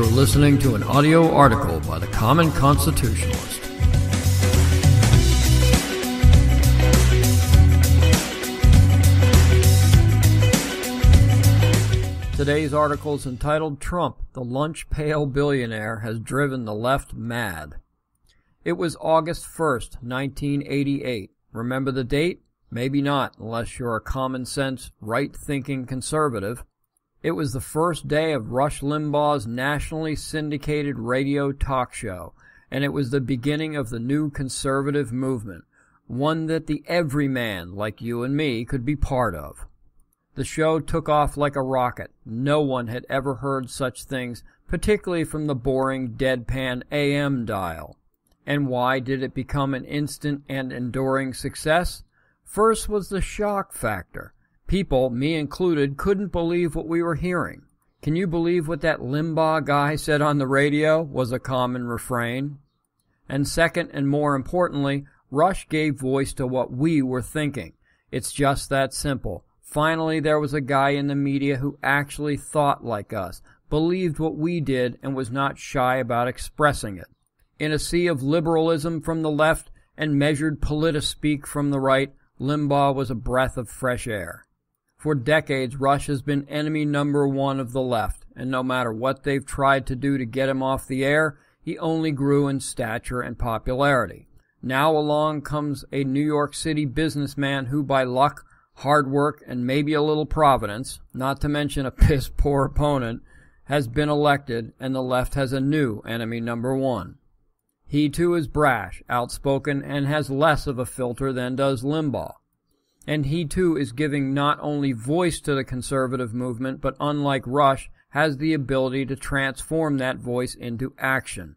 You're listening to an audio article by the Common Constitutionalist. Today's article is entitled Trump, the lunch pail billionaire, has driven the left mad. It was August 1st, 1988. Remember the date? Maybe not, unless you're a common sense, right thinking conservative. It was the first day of Rush Limbaugh's nationally syndicated radio talk show, and it was the beginning of the new conservative movement, one that the everyman like you and me could be part of. The show took off like a rocket. No one had ever heard such things, particularly from the boring, deadpan AM dial. And why did it become an instant and enduring success? First was the shock factor. People, me included, couldn't believe what we were hearing. Can you believe what that Limbaugh guy said on the radio? was a common refrain. And second, and more importantly, Rush gave voice to what we were thinking. It's just that simple. Finally, there was a guy in the media who actually thought like us, believed what we did, and was not shy about expressing it. In a sea of liberalism from the left and measured politispeak from the right, Limbaugh was a breath of fresh air. For decades, Rush has been enemy number one of the left, and no matter what they've tried to do to get him off the air, he only grew in stature and popularity. Now along comes a New York City businessman who, by luck, hard work, and maybe a little providence, not to mention a piss poor opponent, has been elected, and the left has a new enemy number one. He too is brash, outspoken, and has less of a filter than does Limbaugh. And he too is giving not only voice to the conservative movement, but unlike Rush, has the ability to transform that voice into action.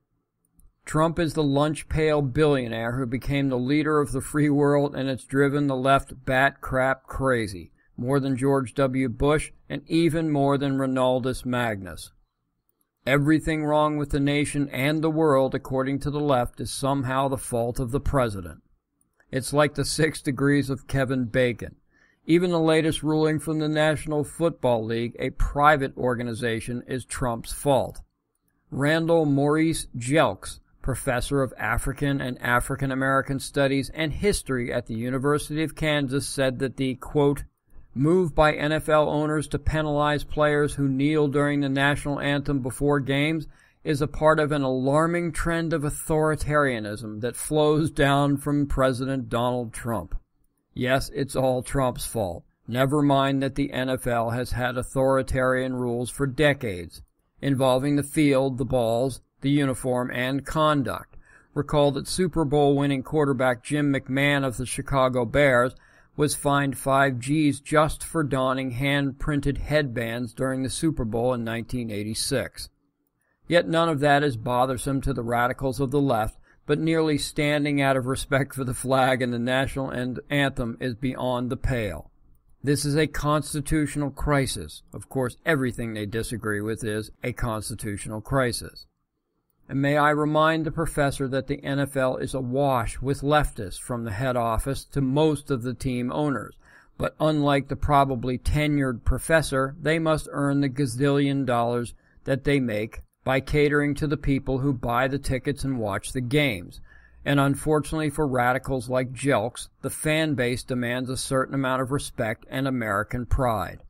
Trump is the lunch pail billionaire who became the leader of the free world and it's driven the left bat crap crazy, more than George W. Bush and even more than Ronaldus Magnus. Everything wrong with the nation and the world, according to the left, is somehow the fault of the president. It's like the six degrees of Kevin Bacon. Even the latest ruling from the National Football League, a private organization, is Trump's fault. Randal Maurice Jelks, professor of African and African American Studies and History at the University of Kansas, said that the, quote, move by NFL owners to penalize players who kneel during the national anthem before games is a part of an alarming trend of authoritarianism that flows down from President Donald Trump. Yes, it's all Trump's fault. Never mind that the NFL has had authoritarian rules for decades, involving the field, the balls, the uniform, and conduct. Recall that Super Bowl winning quarterback Jim McMahon of the Chicago Bears was fined 5 G's just for donning hand printed headbands during the Super Bowl in 1986. Yet none of that is bothersome to the radicals of the left, but nearly standing out of respect for the flag and the national anthem is beyond the pale. This is a constitutional crisis. Of course, everything they disagree with is a constitutional crisis. And may I remind the professor that the NFL is awash with leftists from the head office to most of the team owners. But unlike the probably tenured professor, they must earn the gazillion dollars that they make by catering to the people who buy the tickets and watch the games. And unfortunately for radicals like Jelks, the fan base demands a certain amount of respect and American pride.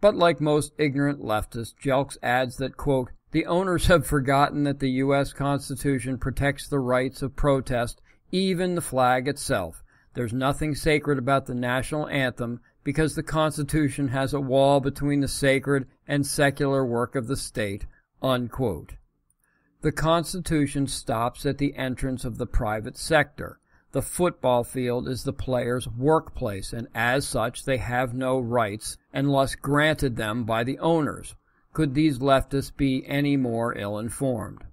But like most ignorant leftists, Jelks adds that, quote, the owners have forgotten that the U.S. Constitution protects the rights of protest, even the flag itself. There's nothing sacred about the national anthem because the Constitution has a wall between the sacred and secular work of the state. Unquote. The Constitution stops at the entrance of the private sector. The football field is the player's workplace, and as such, they have no rights unless granted them by the owners. Could these leftists be any more ill informed?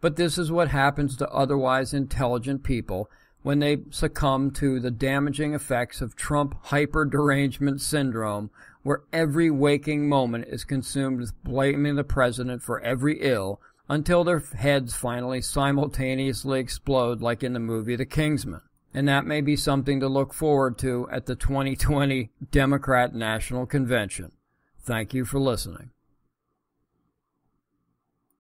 But this is what happens to otherwise intelligent people when they succumb to the damaging effects of Trump hyper derangement syndrome, where every waking moment is consumed with blaming the president for every ill until their heads finally simultaneously explode like in the movie The Kingsman. And that may be something to look forward to at the 2020 Democrat National Convention. Thank you for listening.